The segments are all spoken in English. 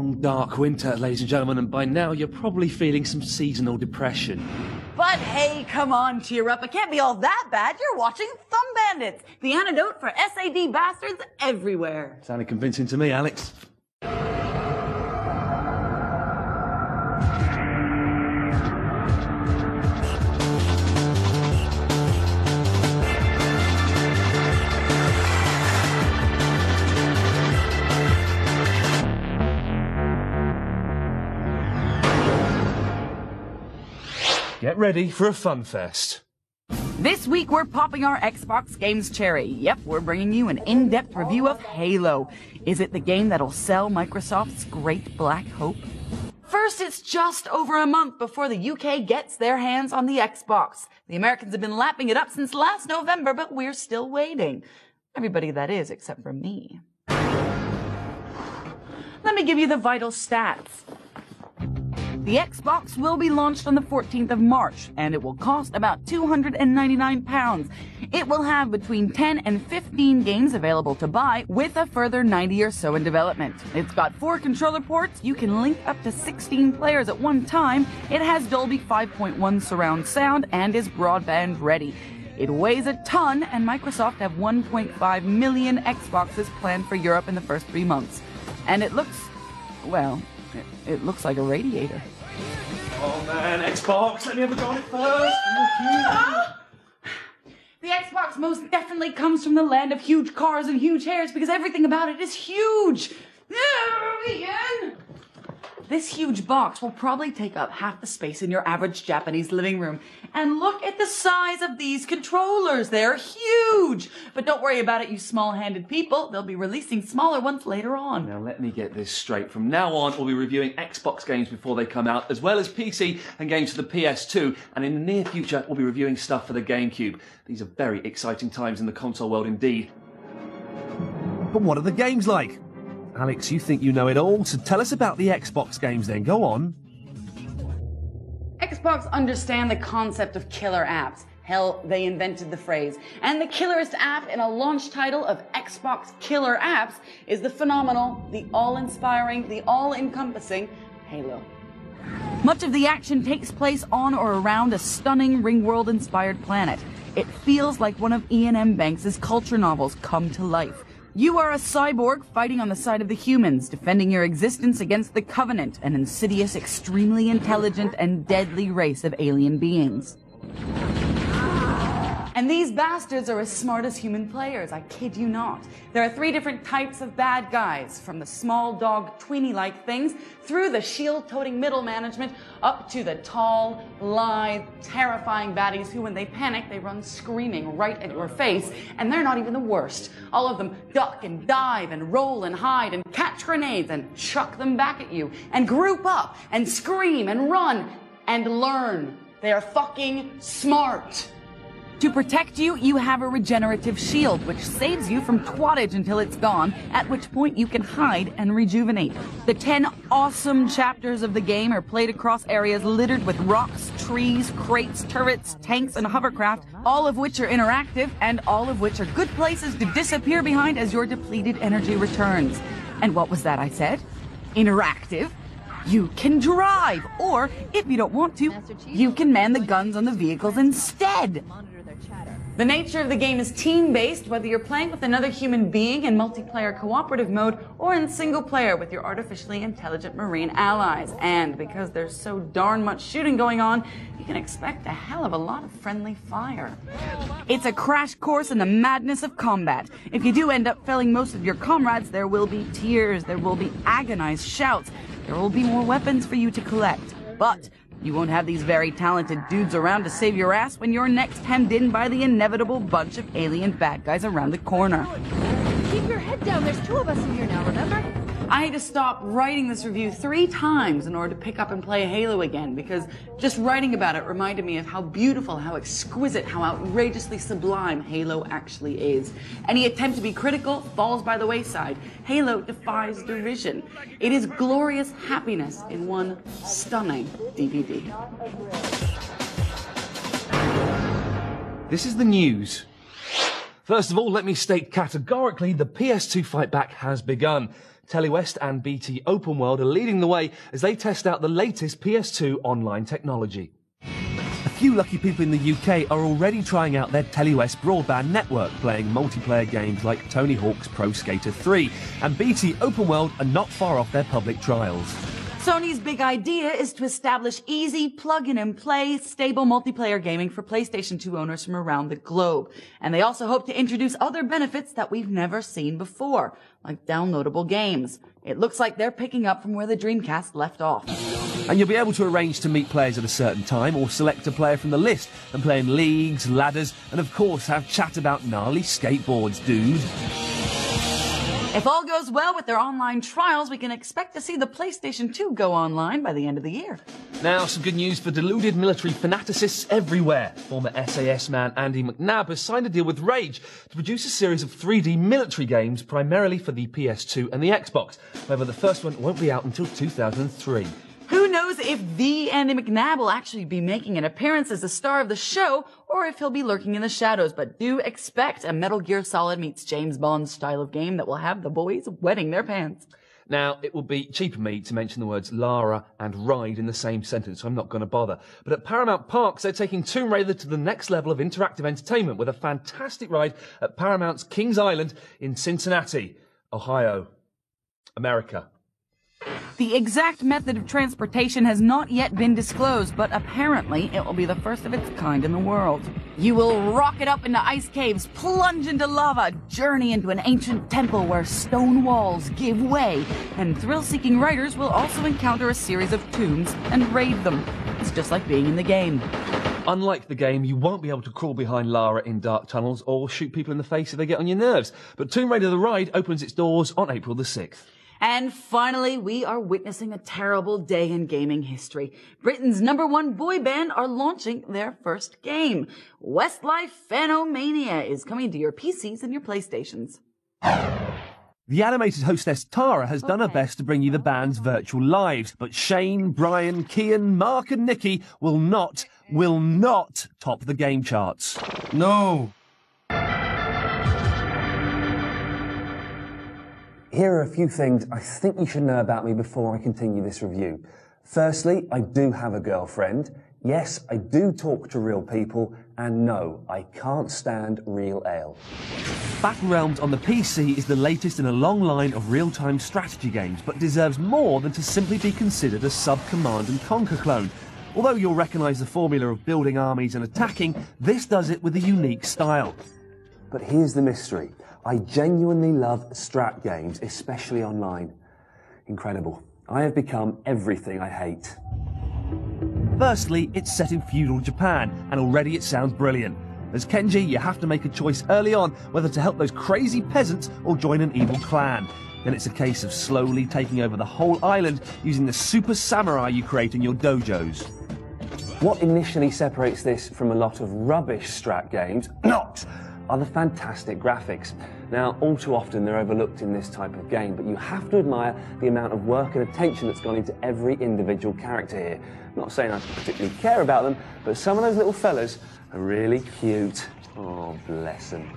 Long dark winter, ladies and gentlemen, and by now you're probably feeling some seasonal depression. But hey, come on, cheer up. It can't be all that bad. You're watching Thumb Bandits, the antidote for SAD bastards everywhere. Sounded convincing to me, Aleks. Get ready for a fun fest. This week we're popping our Xbox games cherry. Yep, we're bringing you an in-depth review of Halo. Is it the game that'll sell Microsoft's great black hope? First, it's just over a month before the UK gets their hands on the Xbox. The Americans have been lapping it up since last November, but we're still waiting. Everybody that is, except for me. Let me give you the vital stats. The Xbox will be launched on the 14th of March, and it will cost about £299. It will have between 10 and 15 games available to buy, with a further 90 or so in development. It's got four controller ports, you can link up to 16 players at one time, it has Dolby 5.1 surround sound, and is broadband ready. It weighs a ton, and Microsoft have 1.5 million Xboxes planned for Europe in the first three months. And it looks, well, it, it looks like a radiator. Oh man, Xbox, let me have a go at it first. The Xbox most definitely comes from the land of huge cars and huge hairs because everything about it is huge. Iain! This huge box will probably take up half the space in your average Japanese living room. And look at the size of these controllers. They're huge. But don't worry about it, you small-handed people. They'll be releasing smaller ones later on. Now let me get this straight. From now on, we'll be reviewing Xbox games before they come out, as well as PC and games for the PS2. And in the near future, we'll be reviewing stuff for the GameCube. These are very exciting times in the console world indeed. But what are the games like? Aleks, you think you know it all, so tell us about the Xbox games then. Go on. Xbox understand the concept of killer apps. Hell, they invented the phrase. And the killerest app in a launch title of Xbox Killer Apps is the phenomenal, the all-inspiring, the all-encompassing Halo. Much of the action takes place on or around a stunning Ringworld-inspired planet. It feels like one of Iain M. Banks' culture novels come to life. You are a cyborg fighting on the side of the humans, defending your existence against the Covenant, an insidious, extremely intelligent, and deadly race of alien beings. And these bastards are as smart as human players, I kid you not. There are three different types of bad guys, from the small dog tweeny-like things, through the shield-toting middle management, up to the tall, lithe, terrifying baddies who, when they panic, they run screaming right at your face, and they're not even the worst. All of them duck and dive and roll and hide and catch grenades and chuck them back at you, and group up and scream and run and learn. They are fucking smart. To protect you, you have a regenerative shield, which saves you from twattage until it's gone, at which point you can hide and rejuvenate. The 10 awesome chapters of the game are played across areas littered with rocks, trees, crates, turrets, tanks, and hovercraft, all of which are interactive, and all of which are good places to disappear behind as your depleted energy returns. And what was that I said? Interactive? You can drive, or if you don't want to, you can man the guns on the vehicles instead. The nature of the game is team-based, whether you're playing with another human being in multiplayer cooperative mode or in single player with your artificially intelligent marine allies. And because there's so darn much shooting going on, you can expect a hell of a lot of friendly fire. It's a crash course in the madness of combat. If you do end up felling most of your comrades, there will be tears, there will be agonized shouts, there will be more weapons for you to collect. But you won't have these very talented dudes around to save your ass when you're next hemmed in by the inevitable bunch of alien bad guys around the corner. Keep your head down. There's two of us in here now, remember? I had to stop writing this review three times in order to pick up and play Halo again because just writing about it reminded me of how beautiful, how exquisite, how outrageously sublime Halo actually is. Any attempt to be critical falls by the wayside. Halo defies derision. It is glorious happiness in one stunning DVD. This is the news. First of all, let me state categorically the PS2 fight back has begun. Telewest and BT Open World are leading the way as they test out the latest PS2 online technology. A few lucky people in the UK are already trying out their Telewest broadband network, playing multiplayer games like Tony Hawk's Pro Skater 3, and BT Open World are not far off their public trials. Sony's big idea is to establish easy plug in and play stable multiplayer gaming for PlayStation 2 owners from around the globe. And they also hope to introduce other benefits that we've never seen before, like downloadable games. It looks like they're picking up from where the Dreamcast left off. And you'll be able to arrange to meet players at a certain time or select a player from the list and play in leagues, ladders, and of course have chat about gnarly skateboards, dude. If all goes well with their online trials, we can expect to see the PlayStation 2 go online by the end of the year. Now, some good news for deluded military fanaticists everywhere. Former SAS man Andy McNab has signed a deal with Rage to produce a series of 3D military games primarily for the PS2 and the Xbox. However, the first one won't be out until 2003. Who knows if the Andy McNab will actually be making an appearance as the star of the show, or if he'll be lurking in the shadows, but do expect a Metal Gear Solid meets James Bond style of game that will have the boys wetting their pants. Now, it would be cheap of me to mention the words Lara and ride in the same sentence, so I'm not going to bother. But at Paramount Parks, they're taking Tomb Raider to the next level of interactive entertainment with a fantastic ride at Paramount's Kings Island in Cincinnati, Ohio, America. The exact method of transportation has not yet been disclosed, but apparently it will be the first of its kind in the world. You will rocket up into ice caves, plunge into lava, journey into an ancient temple where stone walls give way, and thrill-seeking riders will also encounter a series of tombs and raid them. It's just like being in the game. Unlike the game, you won't be able to crawl behind Lara in dark tunnels or shoot people in the face if they get on your nerves. But Tomb Raider the Ride opens its doors on April the 6th. And finally, we are witnessing a terrible day in gaming history. Britain's number one boy band are launching their first game. Westlife Fan-O-Mania is coming to your PCs and your PlayStations. The animated hostess Tara has done her best to bring you the band's oh. virtual lives, but Shane, Brian, Kian, Mark, and Nicky will not, will not top the game charts. No. Here are a few things I think you should know about me before I continue this review. Firstly, I do have a girlfriend. Yes, I do talk to real people. And no, I can't stand real ale. Battle Realms on the PC is the latest in a long line of real-time strategy games, but deserves more than to simply be considered a sub-Command and Conquer clone. Although you'll recognise the formula of building armies and attacking, this does it with a unique style. But here's the mystery. I genuinely love strat games, especially online. Incredible. I have become everything I hate. Firstly, it's set in feudal Japan, and already it sounds brilliant. As Kenji, you have to make a choice early on whether to help those crazy peasants or join an evil clan. Then it's a case of slowly taking over the whole island using the super samurai you create in your dojos. What initially separates this from a lot of rubbish strat games, not, are the fantastic graphics. Now, all too often they're overlooked in this type of game, but you have to admire the amount of work and attention that's gone into every individual character here. I'm not saying I particularly care about them, but some of those little fellas are really cute. Oh, bless them.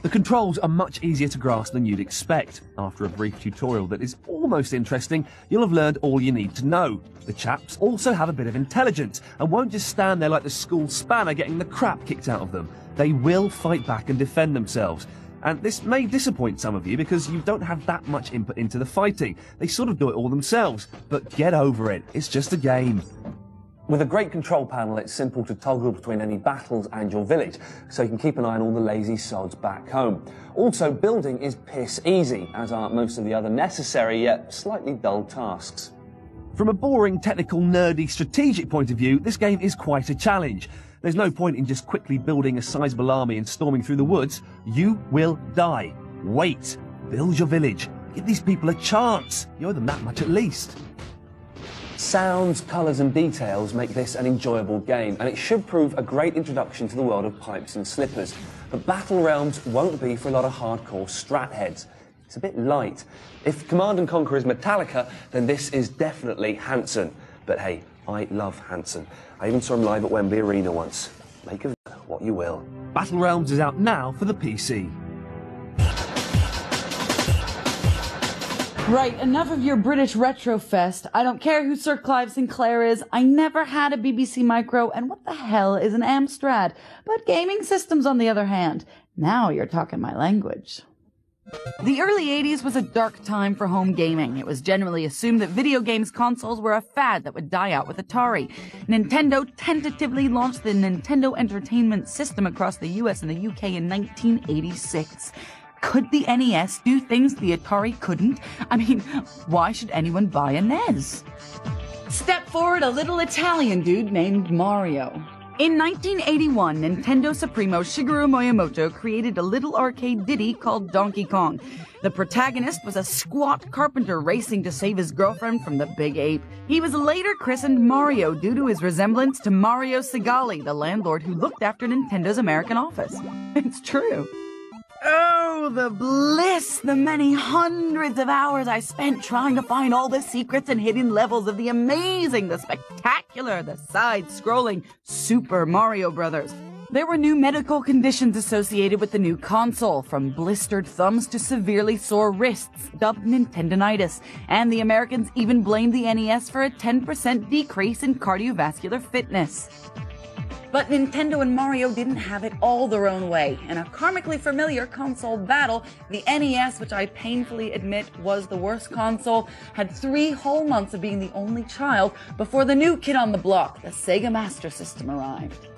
The controls are much easier to grasp than you'd expect. After a brief tutorial that is almost interesting, you'll have learned all you need to know. The chaps also have a bit of intelligence and won't just stand there like the school spanner getting the crap kicked out of them. They will fight back and defend themselves. And this may disappoint some of you because you don't have that much input into the fighting. They sort of do it all themselves. But get over it. It's just a game. With a great control panel, it's simple to toggle between any battles and your village, so you can keep an eye on all the lazy sods back home. Also, building is piss easy, as are most of the other necessary yet slightly dull tasks. From a boring, technical, nerdy, strategic point of view, this game is quite a challenge. There's no point in just quickly building a sizable army and storming through the woods. You will die. Wait. Build your village. Give these people a chance. You owe them that much at least. Sounds, colours and details make this an enjoyable game, and it should prove a great introduction to the world of pipes and slippers. But Battle Realms won't be for a lot of hardcore strat heads. It's a bit light. If Command and Conquer is Metallica, then this is definitely Hanson. But hey, I love Hanson. I even saw him live at Wembley Arena once. Make of what you will. Battle Realms is out now for the PC. Right, enough of your British Retrofest. I don't care who Sir Clive Sinclair is. I never had a BBC Micro, and what the hell is an Amstrad? But gaming systems, on the other hand. Now you're talking my language. The early 80s was a dark time for home gaming. It was generally assumed that video games consoles were a fad that would die out with Atari. Nintendo tentatively launched the Nintendo Entertainment System across the US and the UK in 1986. Could the NES do things the Atari couldn't? I mean, why should anyone buy a NES? Step forward a little Italian dude named Mario. In 1981, Nintendo Supremo Shigeru Miyamoto created a little arcade ditty called Donkey Kong. The protagonist was a squat carpenter racing to save his girlfriend from the big ape. He was later christened Mario due to his resemblance to Mario Segale, the landlord who looked after Nintendo's American office. It's true. Oh, the bliss, the many hundreds of hours I spent trying to find all the secrets and hidden levels of the amazing, the spectacular, the side scrolling Super Mario Brothers. There were new medical conditions associated with the new console, from blistered thumbs to severely sore wrists, dubbed Nintendonitis, and the Americans even blamed the NES for a 10% decrease in cardiovascular fitness. But Nintendo and Mario didn't have it all their own way. In a karmically familiar console battle, the NES, which I painfully admit was the worst console, had three whole months of being the only child before the new kid on the block, the Sega Master System, arrived.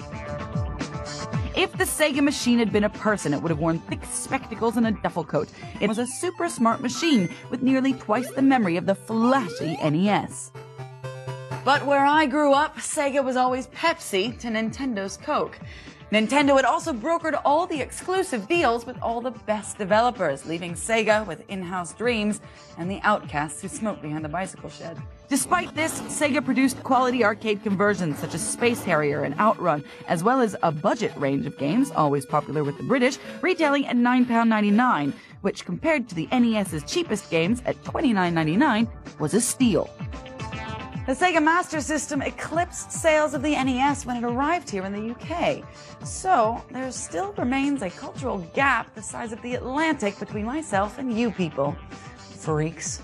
If the Sega machine had been a person, it would have worn thick spectacles and a duffel coat. It was a super smart machine with nearly twice the memory of the flashy NES. But where I grew up, Sega was always Pepsi to Nintendo's Coke. Nintendo had also brokered all the exclusive deals with all the best developers, leaving Sega with in-house dreams and the outcasts who smoked behind the bicycle shed. Despite this, Sega produced quality arcade conversions such as Space Harrier and Outrun, as well as a budget range of games, always popular with the British, retailing at £9.99, which compared to the NES's cheapest games at $29.99 was a steal. The Sega Master System eclipsed sales of the NES when it arrived here in the UK. So, there still remains a cultural gap the size of the Atlantic between myself and you people. Freaks.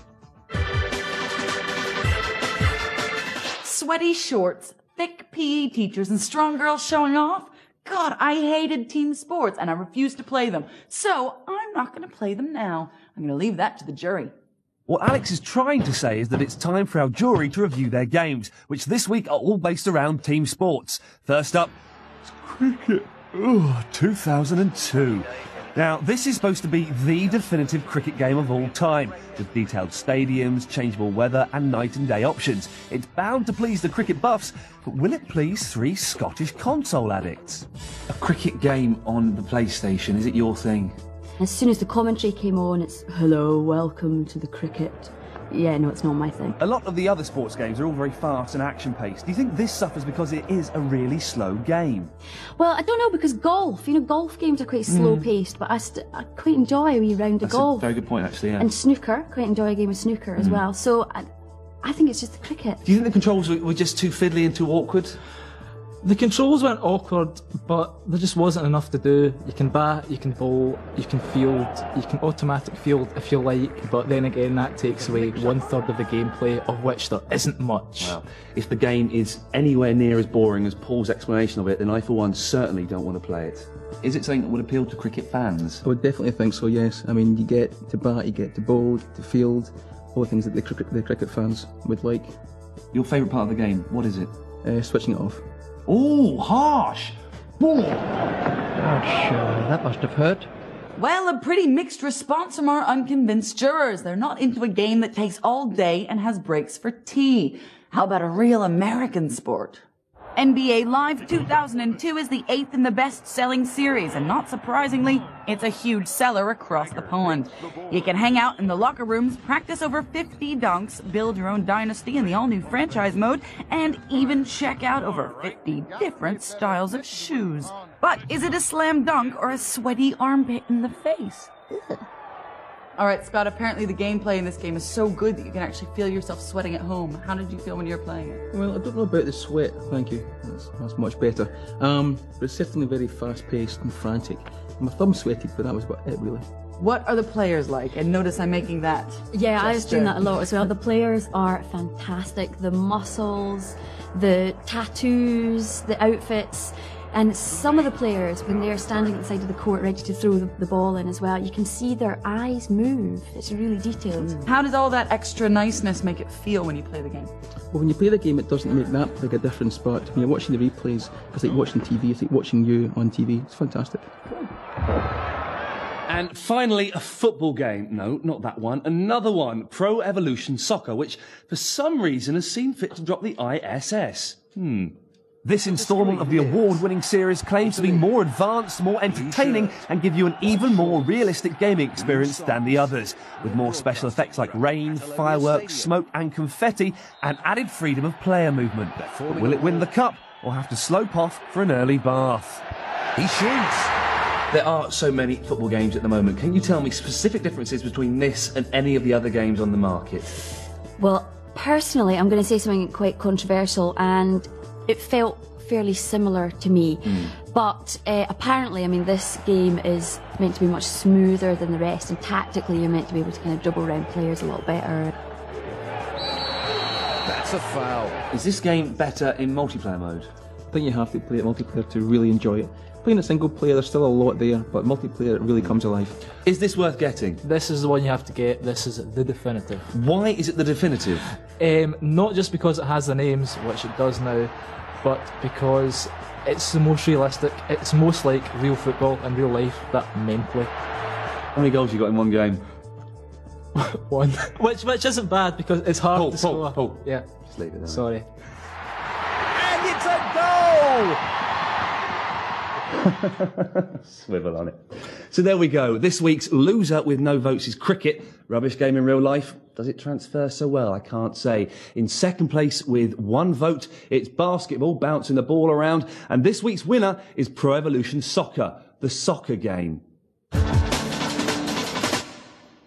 Sweaty shorts, thick PE teachers, and strong girls showing off? God, I hated team sports and I refused to play them. So, I'm not going to play them now. I'm going to leave that to the jury. What Alex is trying to say is that it's time for our jury to review their games, which this week are all based around team sports. First up, cricket. Ugh, 2002. Now, this is supposed to be the definitive cricket game of all time, with detailed stadiums, changeable weather, and night and day options. It's bound to please the cricket buffs, but will it please three Scottish console addicts? A cricket game on the PlayStation, is it your thing? As soon as the commentary came on, it's hello, welcome to the cricket. Yeah, no, it's not my thing. A lot of the other sports games are all very fast and action paced. Do you think this suffers because it is a really slow game? Well, I don't know because golf, you know, golf games are quite hmm. slow paced, but I, st- I quite enjoy a wee round of That's golf. a very good point, actually. Yeah. And snooker, quite enjoy a game of snooker as hmm. well. So I, I think it's just the cricket. Do you think the controls were, were just too fiddly and too awkward? The controls weren't awkward, but there just wasn't enough to do. You can bat, you can bowl, you can field, you can automatic field if you like, but then again, that takes away one third of the gameplay, of which there isn't much. Well, if the game is anywhere near as boring as Paul's explanation of it, then I, for one, certainly don't want to play it. Is it something that would appeal to cricket fans? I would definitely think so, yes. I mean, you get to bat, you get to bowl, to field, all the things that the cricket, the cricket fans would like. Your favourite part of the game, what is it? Uh, switching it off. Oh, harsh! Uh, that must have hurt. Well, a pretty mixed response from our unconvinced jurors. They're not into a game that takes all day and has breaks for tea. How about a real American sport? NBA Live 2002 is the eighth in the best-selling series, and not surprisingly, it's a huge seller across the pond. You can hang out in the locker rooms, practice over 50 dunks, build your own dynasty in the all-new franchise mode, and even check out over 50 different styles of shoes. But is it a slam dunk or a sweaty armpit in the face? Ugh. All right, Scott, apparently the gameplay in this game is so good that you can actually feel yourself sweating at home. How did you feel when you were playing it? Well, I don't know about the sweat, thank you. That's, that's much better. Um, but it's certainly very fast paced and frantic. My thumb sweated, but that was about it, really. What are the players like? And notice I'm making that. Yeah, I was doing that a lot as well. The players are fantastic. The muscles, the tattoos, the outfits. And some of the players, when they're standing at the side of the court ready to throw the, the ball in as well, you can see their eyes move. It's really detailed. How does all that extra niceness make it feel when you play the game? Well, when you play the game, it doesn't make that big a difference, but when you're watching the replays, it's like watching TV, it's like watching you on TV. It's fantastic. And finally, a football game. No, not that one. Another one. Pro Evolution Soccer, which for some reason has seen fit to drop the ISS. Hmm. This instalment of the award winning series claims to be more advanced, more entertaining, and give you an even more realistic gaming experience than the others, with more special effects like rain, fireworks, smoke, and confetti, and added freedom of player movement. But will it win the cup, or have to slope off for an early bath? He shoots. There are so many football games at the moment. Can you tell me specific differences between this and any of the other games on the market? Well, personally, I'm going to say something quite controversial, and it felt fairly similar to me. But uh, apparently, I mean, this game is meant to be much smoother than the rest, and tactically, you're meant to be able to kind of double round players a lot better. That's a foul. Is this game better in multiplayer mode? I think you have to play it multiplayer to really enjoy it. Playing a single player, there's still a lot there, but multiplayer, it really comes alive. Is this worth getting? This is the one you have to get. This is the definitive. Why is it the definitive? Um, not just because it has the names, which it does now, but because it's the most realistic. It's most like real football and real life, but mentally. How many goals you got in one game? One, which which isn't bad because it's hard Pull, to pull, score. pull. Yeah, Just leave it there. sorry. And it's a goal! Swivel on it. So there we go. This week's loser with no votes is cricket. Rubbish game in real life. Does it transfer so well? I can't say. In second place with one vote, it's basketball, bouncing the ball around. And this week's winner is Pro Evolution Soccer, the soccer game.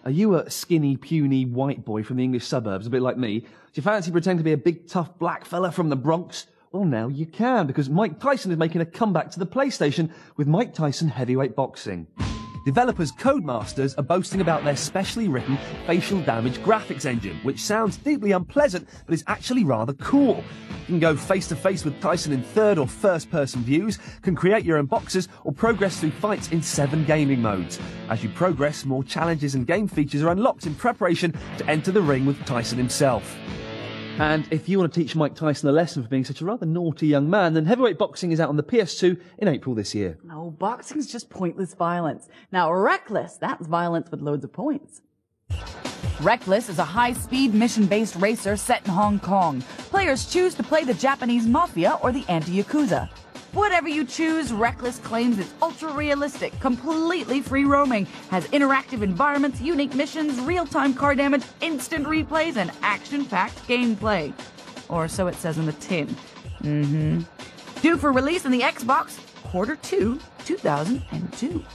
Are you a skinny, puny white boy from the English suburbs, a bit like me? Do you fancy pretending to be a big, tough black fella from the Bronx? Well, now you can, because Mike Tyson is making a comeback to the PlayStation with Mike Tyson Heavyweight Boxing. Developers Codemasters are boasting about their specially written facial damage graphics engine, which sounds deeply unpleasant, but is actually rather cool. You can go face to face with Tyson in third or first person views, can create your own boxes, or progress through fights in seven gaming modes. As you progress, more challenges and game features are unlocked in preparation to enter the ring with Tyson himself. And if you want to teach Mike Tyson a lesson for being such a rather naughty young man, then Heavyweight Boxing is out on the PS2 in April this year. No, boxing's just pointless violence. Now, Reckless, that's violence with loads of points. Reckless is a high-speed mission-based racer set in Hong Kong. Players choose to play the Japanese mafia or the anti-yakuza. Whatever you choose, Reckless claims it's ultra-realistic, completely free roaming, has interactive environments, unique missions, real-time car damage, instant replays, and action-packed gameplay. Or so it says in the tin. Mm-hmm. Due for release in the Xbox, quarter two, 2002.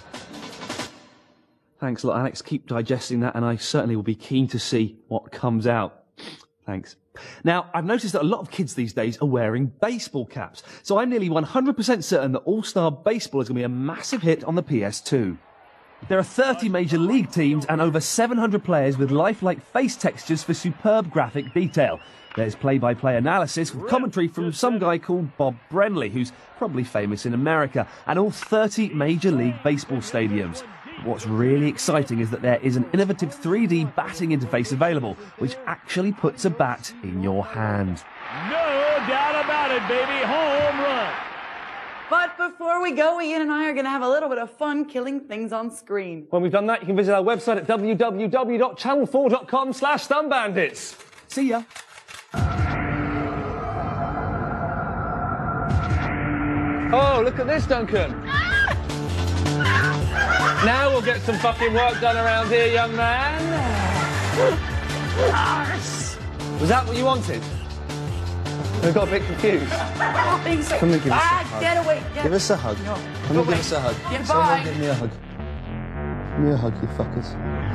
Thanks a lot, Aleks. Keep digesting that, and I certainly will be keen to see what comes out. Thanks. Now, I've noticed that a lot of kids these days are wearing baseball caps, so I'm nearly 100% certain that All Star Baseball is going to be a massive hit on the PS2. There are 30 major league teams and over 700 players with lifelike face textures for superb graphic detail. There's play-by-play analysis with commentary from some guy called Bob Brenly, who's probably famous in America, and all 30 major league baseball stadiums. What's really exciting is that there is an innovative 3D batting interface available, which actually puts a bat in your hand. No doubt about it, baby. Home run. But before we go, Iain and I are going to have a little bit of fun killing things on screen. When we've done that, you can visit our website at www.channel4.com slash thumbbandits. See ya. Oh, look at this, Duncan. Now we'll get some fucking work done around here, young man. Was that what you wanted? I got a bit confused. Thanks. Come and give us a ah, hug. get away. Get Give us a hug. No. Come and give us a hug. Goodbye. Someone give me a hug. Give me a hug, you fuckers.